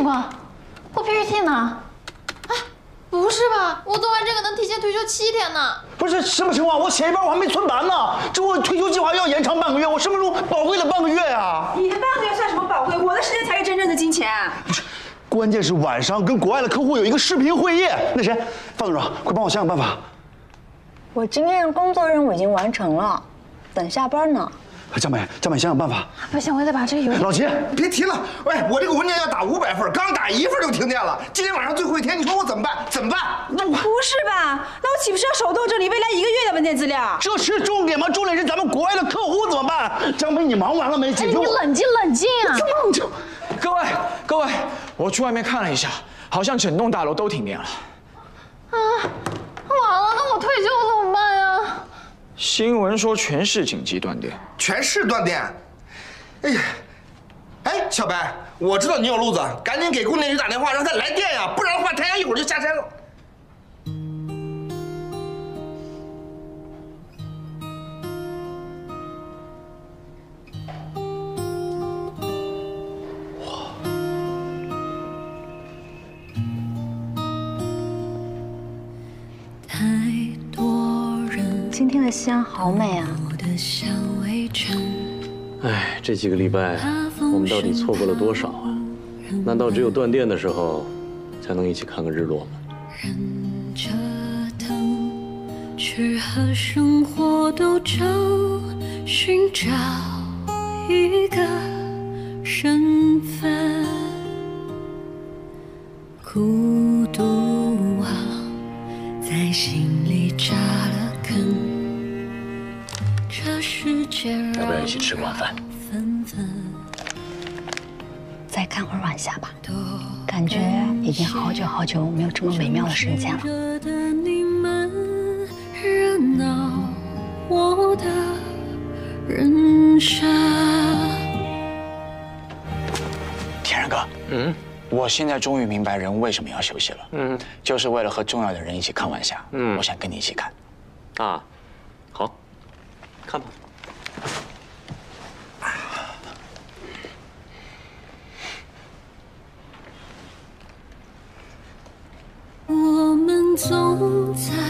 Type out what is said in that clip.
警官，我 PPT 呢？哎，不是吧？我做完这个能提前退休七天呢。不是什么情况？我写一半我还没存完呢。这我退休计划要延长半个月，我什么时候宝贵的半个月呀？你的半个月算什么宝贵？我的时间才是真正的金钱。不是，关键是晚上跟国外的客户有一个视频会议。那谁，范组长，快帮我想想办法。我今天工作任务已经完成了，等下班呢。江美，江美，想想办法。不行，我得把这个邮。老齐，别提了。喂，我这个文件要打五百份，刚打一份就停电了。今天晚上最后一天，你说我怎么办？怎么办？那不是吧？那我岂不是要手动整理未来一个月的文件资料？这是重点吗？重点是咱们国外的客户怎么办？江美，你忙完了没？解决我。你冷静冷静啊！各位各位，我去外面看了一下，好像整栋大楼都停电了。啊，完了，那我退休怎么办呀？新闻说全市紧急断电，全市断电。哎呀，哎，小白，我知道你有路子，赶紧给供电局打电话，让他来电呀，不然的话，太阳一今天的夕阳好美啊！哎，这几个礼拜我们到底错过了多少啊？难道只有断电的时候才能一起看个日落吗？去和生活斗争，寻找一个身份，孤独啊，在心里扎了根。要不要一起吃个晚饭？再看会儿晚霞吧，感觉已经好久好久没有这么美妙的瞬间了。天然哥，嗯，我现在终于明白人为什么要休息了，嗯，就是为了和重要的人一起看晚霞，嗯，我想跟你一起看，啊，好，看吧。我们总在